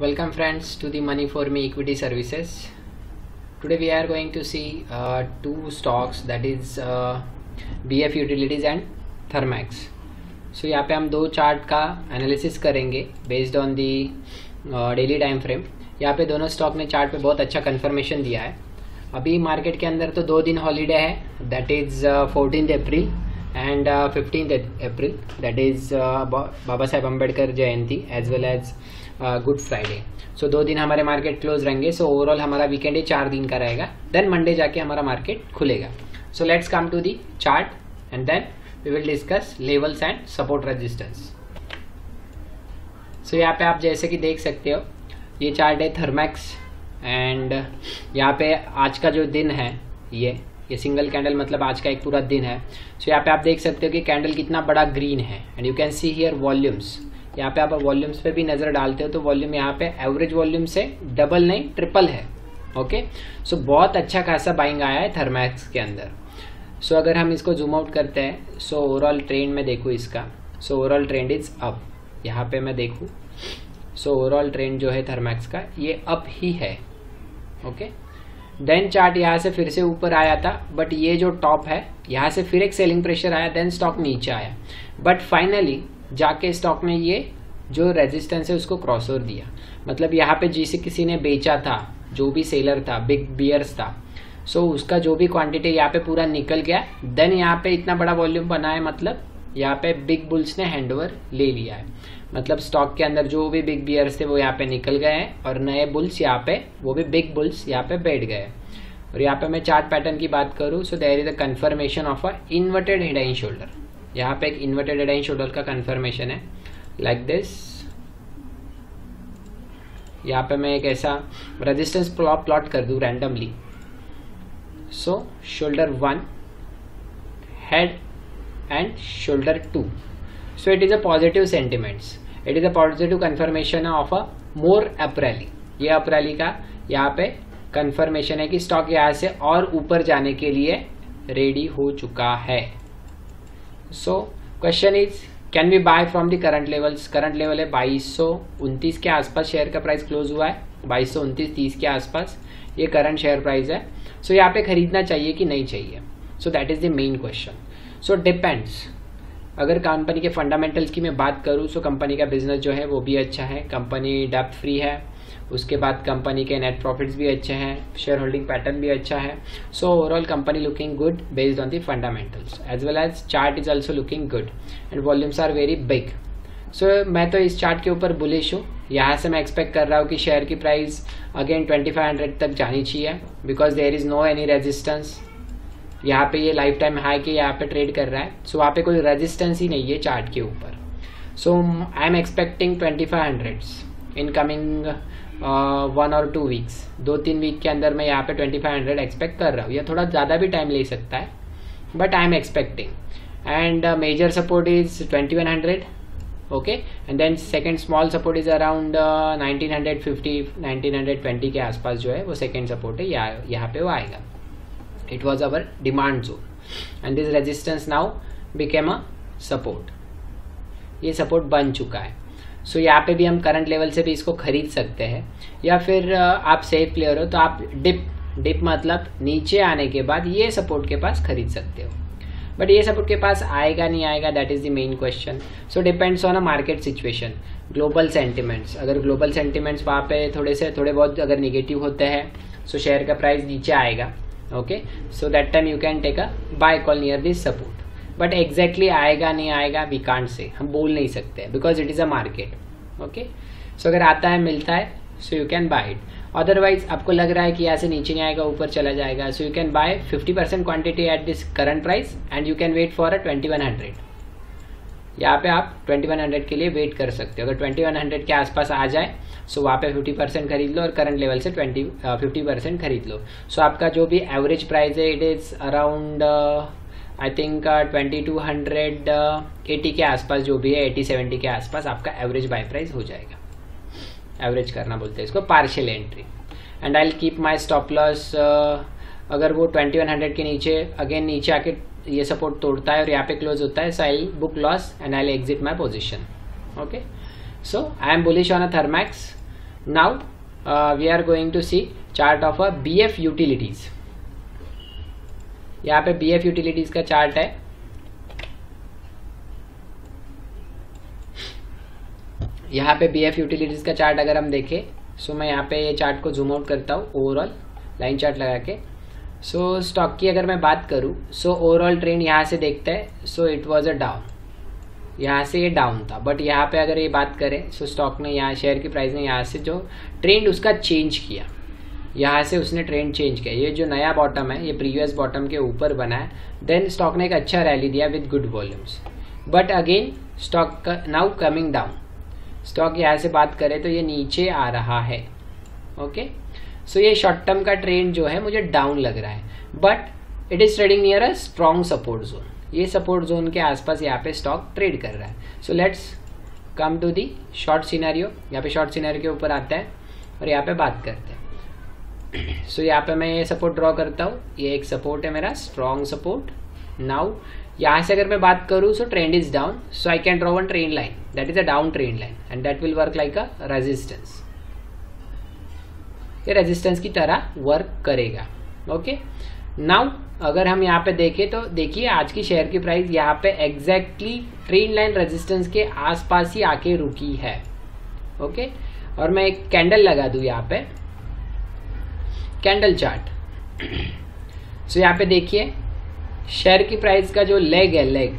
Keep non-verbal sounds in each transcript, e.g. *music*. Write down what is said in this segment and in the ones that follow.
Welcome friends to the Money for Me Equity Services. Today we are going to see uh, two stocks that is uh, BF Utilities and Thermax. So यहाँ पे हम दो chart का analysis करेंगे based on the daily time frame यहाँ पे दोनों stock ने चार्ट पे बहुत अच्छा कंफर्मेशन दिया है अभी मार्केट के अंदर तो दो दिन हॉलीडे है that is fourteen April and fifteen April that is Baba Saheb Ambedkar Jayanti as well as Good Friday so दो दिन हमारे मार्केट क्लोज रहेंगे। सो ओवरऑल हमारा वीकेंड चार दिन का रहेगा। देन मंडे जाके हमारा मार्केट खुलेगा। So let's come to the chart and then we will discuss levels and support resistance so यहाँ पे आप जैसे कि देख सकते हो ये चार्ट है थर्मैक्स एंड यहाँ पे आज का जो दिन है ये ये सिंगल कैंडल मतलब आज का एक पूरा दिन है। सो so, यहाँ पे आप देख सकते हो कि कैंडल कितना बड़ा ग्रीन है। And you can see here volumes यहाँ पे आप वॉल्यूम्स पे भी नज़र डालते हो तो वॉल्यूम यहाँ पे एवरेज वॉल्यूम से डबल नहीं ट्रिपल है। ओके सो so, बहुत अच्छा खासा बाइंग आया है थर्मैक्स के अंदर। सो so, अगर हम इसको जूम आउट करते हैं सो ओवरऑल ट्रेंड में देखूँ इसका। So overall trend is up यहाँ पे मैं देखूँ। सो ओवरऑल ट्रेंड जो है थर्मैक्स का ये अप ही है। ओके देन चार्ट यहाँ से फिर से ऊपर आया था बट ये जो टॉप है यहाँ से फिर एक सेलिंग प्रेशर आया देन स्टॉक नीचे आया। बट फाइनली जाके स्टॉक ने ये जो रेजिस्टेंस है उसको क्रॉस ओवर दिया। मतलब यहाँ पे जिसे किसी ने बेचा था जो भी सेलर था बिग बियर्स था सो so, उसका जो भी क्वांटिटी यहाँ पे पूरा निकल गया। देन यहाँ पे इतना बड़ा वॉल्यूम बना है मतलब यहाँ पे बिग बुल्स ने हैंडओवर ले लिया है। मतलब स्टॉक के अंदर जो भी बिग बियर्स थे वो यहाँ पे निकल गए हैं और नए बुल्स यहाँ पे वो भी बिग बुल्स यहाँ पे बैठ गए और यहाँ पे मैं चार्ट पैटर्न की बात करूँ so there is a confirmation of a inverted head and shoulder यहाँ पे एक इन्वर्टेड हेड एंड शोल्डर का कन्फर्मेशन है। लाइक दिस यहाँ पे मैं एक ऐसा रेजिस्टेंस प्लॉट प्लॉट कर दूँ randomly so shoulder one head and shoulder two so it is a positive sentiments it is a positive confirmation of a more up rally ये अप्रैली का यहाँ पे कन्फर्मेशन है कि स्टॉक यहाँ से और ऊपर जाने के लिए रेडी हो चुका है। So question is can we buy from the current levels current level है बाईस सौ उनतीस के आसपास शेयर का प्राइस क्लोज हुआ है। बाईस सौ उनतीस तीस के आसपास ये करंट शेयर प्राइस है। सो so, यहाँ पे खरीदना चाहिए कि नहीं चाहिए? So that is the main question so depends अगर कंपनी के फंडामेंटल्स की मैं बात करूँ सो कंपनी का बिज़नेस जो है वो भी अच्छा है। कंपनी डेप्थ फ्री है। उसके बाद कंपनी के नेट प्रॉफिट्स भी अच्छे हैं शेयर होल्डिंग पैटर्न भी अच्छा है। So overall company looking good based on the fundamentals as well as chart is also looking good and volumes are very big so मैं तो इस चार्ट के ऊपर बुलिश हूँ। यहाँ से मैं एक्सपेक्ट कर रहा हूँ कि शेयर की प्राइस अगेन 2500 तक जानी चाहिए because there is no any resistance यहाँ पे ये लाइफ टाइम हाई के यहाँ पे ट्रेड कर रहा है। सो so, वहाँ पे कोई रेजिस्टेंस ही नहीं है चार्ट के ऊपर। So I am expecting twenty five hundreds in coming one और टू वीक्स दो तीन वीक के अंदर मैं यहाँ पे ट्वेंटी फाइव हंड्रेड एक्सपेक्ट कर रहा हूँ। या थोड़ा ज़्यादा भी टाइम ले सकता है but I am expecting and major support is twenty one hundred okay and then second small support is around nineteen hundred fifty nineteen hundred twenty के आसपास जो है, वो सेकेंड सपोर्ट है यहाँ यहाँ पे वो आएगा। It was our demand zone. And this resistance now became a support. ये सपोर्ट बन चुका है। सो so, यहाँ पे भी हम करंट लेवल से भी इसको खरीद सकते हैं। या फिर आप सेफ़ प्लेयर हो तो आप डिप डिप मतलब नीचे आने के बाद ये सपोर्ट के पास खरीद सकते हो। बट ये सपोर्ट के पास आएगा नहीं आएगा that is the main question so depends on a market situation global sentiments अगर ग्लोबल सेंटिमेंट्स वहाँ पे थोड़े से थोड़े बहुत अगर निगेटिव होते हैं सो शेयर का प्राइस नीचे आएगा okay so that time you can take a buy call near this support. But exactly आएगा नहीं आएगा वी कांट से हम बोल नहीं सकते because it is a market okay so अगर आता है मिलता है so you can buy it otherwise आपको लग रहा है कि यहाँ से नीचे नहीं आएगा ऊपर चला जाएगा so you can buy 50% percent quantity at this current price and you can wait for a twenty one hundred यहाँ पे आप ट्वेंटी वन हंड्रेड के लिए वेट कर सकते हो। अगर ट्वेंटी वन हंड्रेड के आसपास आ जाए सो वहाँ पे फिफ्टी परसेंट खरीद लो और करंट लेवल से ट्वेंटी फिफ्टी परसेंट खरीद लो। सो so, आपका जो भी एवरेज प्राइस है it is around I think twenty two hundred eighty के आसपास जो भी है एटी सेवेंटी के आसपास आपका एवरेज बाय प्राइस हो जाएगा। एवरेज करना बोलते हैं इसको partial entry and I keep my stop loss अगर वो ट्वेंटी वन हंड्रेड के नीचे अगेन नीचे आके ये सपोर्ट तोड़ता है और यहाँ पे क्लोज होता है so I book loss and I exit my position okay so I am bullish on a Thermax now we are going to see chart of a B F utilities यहाँ पे B F utilities का chart है। यहाँ पे B F utilities का chart अगर हम देखें सो मैं यहाँ पे ये चार्ट को जूम आउट करता हूँ ओवरऑल लाइन चार्ट लगा के। सो so, स्टॉक की अगर मैं बात करूँ सो ओवरऑल ट्रेंड यहाँ से देखते हैं so it was a down यहाँ से ये डाउन था बट यहाँ पे अगर ये बात करें सो so स्टॉक ने यहाँ शेयर की प्राइस ने यहाँ से जो ट्रेंड उसका चेंज किया। यहाँ से उसने ट्रेंड चेंज किया। ये जो नया बॉटम है, ये प्रीवियस बॉटम के ऊपर बना है। देन स्टॉक ने एक अच्छा रैली दिया with good volumes but again stock now coming down stock यहाँ से बात करें तो ये नीचे आ रहा है। ओके सो ये शॉर्ट टर्म का ट्रेंड जो है, मुझे डाउन लग रहा है। But it is trading near a strong support zone ये सपोर्ट जोन के आसपास यहाँ पे स्टॉक ट्रेड कर रहा है। So let's come to the short scenario यहाँ पे शॉर्ट सिनेरियो के ऊपर आता है और यहाँ पे बात करते हैं। *coughs* सो यहाँ पे मैं ये सपोर्ट ड्रॉ करता हूँ। ये एक सपोर्ट है मेरा स्ट्रॉन्ग सपोर्ट नाउ यहाँ से अगर मैं बात करूँ so trend is down so I can draw one trend line that is a down trend line and that will work like a resistance ये रेजिस्टेंस की तरह वर्क करेगा। Okay okay? नाउ अगर हम यहाँ पे देखें तो देखिए आज की शेयर की प्राइस यहाँ पे एग्जैक्टली ट्रेन लाइन रेजिस्टेंस के आसपास ही आके रुकी है। Okay okay? और मैं एक कैंडल लगा दू यहाँ पे। कैंडल चार्ट सो यहाँ पे देखिए शेयर की प्राइस का जो लेग है लेग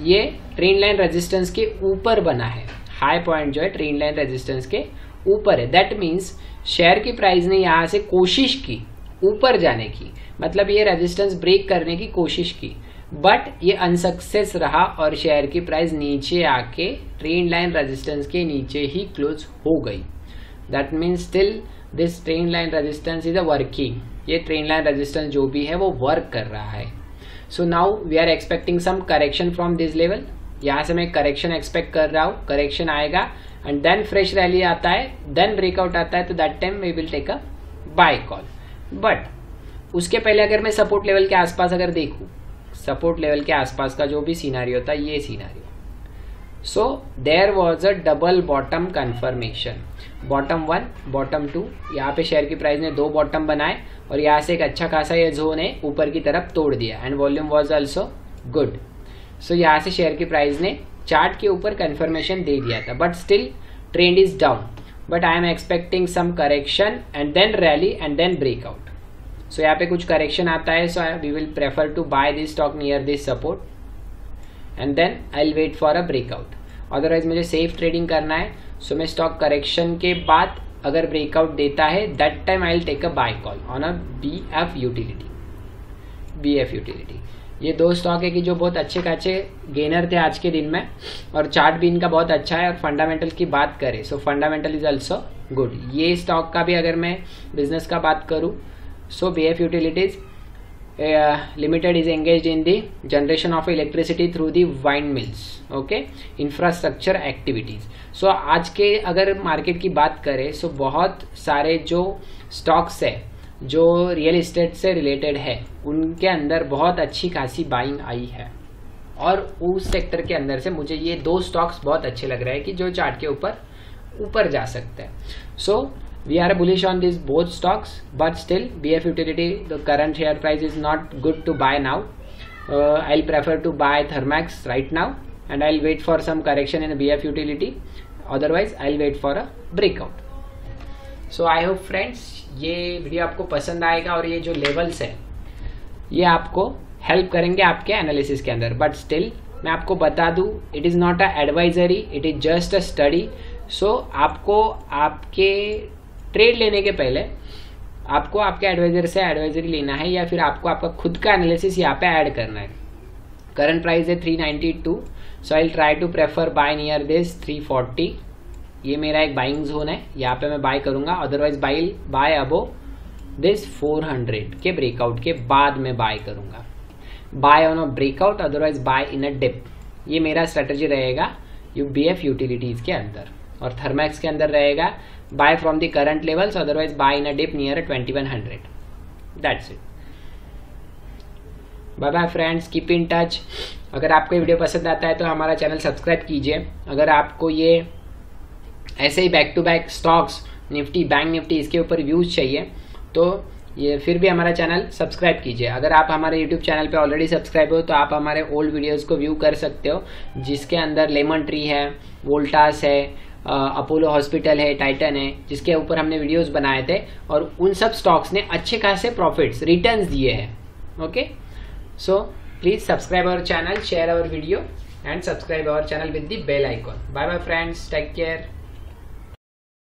ये ट्रेन लाइन रेजिस्टेंस के ऊपर बना है। हाई पॉइंट जो है ट्रेन लाइन रेजिस्टेंस के ऊपर है। दैट मीन्स शेयर की प्राइस ने यहाँ से कोशिश की ऊपर जाने की। मतलब ये रेजिस्टेंस ब्रेक करने की कोशिश की। बट ये अनसक्सेस रहा और शेयर की प्राइस नीचे आके ट्रेन लाइन रेजिस्टेंस के नीचे ही क्लोज हो गई। That means still this trend line resistance is a working ये ट्रेन लाइन रेजिस्टेंस जो भी है, वो वर्क कर रहा है। So now we are expecting some correction from this level यहाँ से मैं करेक्शन एक्सपेक्ट कर रहा हूँ। करेक्शन आएगा एंड देन फ्रेश रैली आता है देन ब्रेकआउट आता है तो that time we will take a buy call but उसके पहले अगर मैं सपोर्ट लेवल के आसपास अगर देखूँ सपोर्ट लेवल के आसपास का जो भी सीनारी होता है ये scenario so there was a double bottom confirmation bottom one bottom two यहाँ पे शेयर की प्राइस ने दो बॉटम बनाए और यहाँ से एक अच्छा खासा ये जोन है ऊपर की तरफ़ तोड़ दिया. And volume was also good so यहाँ से शेयर की प्राइस ने चार्ट के ऊपर कंफर्मेशन दे दिया था. But still trend is down but I am expecting some correction and then rally and then breakout so यहाँ पे कुछ करेक्शन आता है. So we will prefer to buy this stock near this support and then I will wait for a breakout otherwise मुझे safe trading करना है। सो मैं stock correction के बाद अगर ब्रेकआउट देता है that time I will take a buy call on a B F Utilities B F Utilities ये दो स्टॉक है कि जो बहुत अच्छे खाचे गेनर थे आज के दिन में, और चार्ट भी इनका बहुत अच्छा है और फंडामेंटल की बात करें so fundamental is also good ये स्टॉक का भी अगर मैं बिज़नेस का बात करूँ so B F Utilities limited is engage in the generation of electricity through the wind mills okay infrastructure activities so आज के अगर मार्केट की बात करें सो so बहुत सारे जो स्टॉक्स है, जो रियल इस्टेट से रिलेटेड है, उनके अंदर बहुत अच्छी खासी बाइंग आई है। और उस सेक्टर के अंदर से मुझे ये दो स्टॉक्स बहुत अच्छे लग रहे हैं कि जो चार्ट के ऊपर ऊपर जा सकते हैं। So we this both stocks but still B F utility the current share price is not good to buy now I will prefer to buy Thermax right now and I will wait for some correction in B F utility otherwise I will wait for a breakout so I hope friends ये video आपको पसंद आएगा और ये जो levels है, ये आपको हेल्प करेंगे आपके एनालिसिस के अंदर. बट स्टिल मैं आपको बता दूँ it is not a advisory it is just a study so आपको आपके ट्रेड लेने के पहले आपको आपके एडवाइजर से एडवाइजरी लेना है या फिर आपको आपका खुद का एनालिसिस यहाँ पे ऐड करना है। करंट प्राइस है 392 so I try to prefer buy near this 340 ये मेरा एक बाइंग जोन है, यहाँ पे मैं बाय करूँगा। Otherwise buy buy above this 400 के ब्रेकआउट के बाद मैं बाय करूँगा। Buy on a breakout otherwise buy in a dip ये मेरा स्ट्रेटेजी रहेगा यू बी एफ़ यूटिलिटीज के अंदर। और थर्मैक्स के अंदर रहेगा। Buy from the current levels otherwise buy in a dip near twenty one hundred that's it bye bye friends keep in touch अगर आपको ये वीडियो पसंद आता है तो हमारा चैनल सब्सक्राइब कीजिए। अगर आपको ये ऐसे ही back to back stocks Nifty bank Nifty इसके ऊपर व्यूज़ चाहिए तो ये फिर भी हमारा चैनल सब्सक्राइब कीजिए। अगर आप हमारे यूट्यूब चैनल पे ऑलरेडी सब्सक्राइब हो तो आप हमारे ओल्ड वीडियोस को व्यू कर सकते हो, जिसके अंदर लेमन ट्री है वोल्टास है अपोलो हॉस्पिटल है, टाइटन है, जिसके ऊपर हमने वीडियोस बनाए थे और उन सब स्टॉक्स ने अच्छे खासे प्रॉफिट्स रिटर्न्स दिए हैं okay so please subscribe our channel share our video and subscribe our channel with the bell icon. Bye bye friends take care.